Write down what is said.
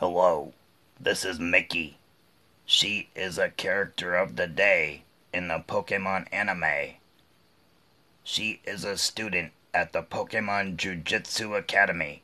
Hello, this is Mickey. She is a character of the day in the Pokemon anime. She is a student at the Pokemon Jujutsu Academy.